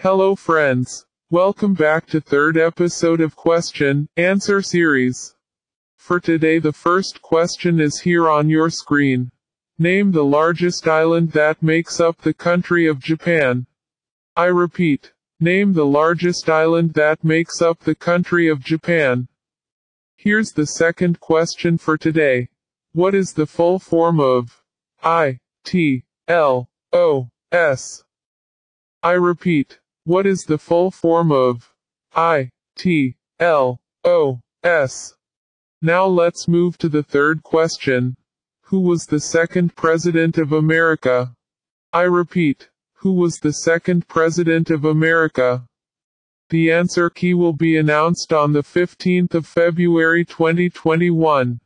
Hello friends. Welcome back to third episode of question, answer series. For today the first question is here on your screen. Name the largest island that makes up the country of Japan. I repeat. Name the largest island that makes up the country of Japan. Here's the second question for today. What is the full form of I, T, L, O, S? I repeat. What is the full form of I, T, L, O, S? Now let's move to the third question. Who was the second President of America? I repeat. Who was the second President of America? The answer key will be announced on the 15th of February 2021.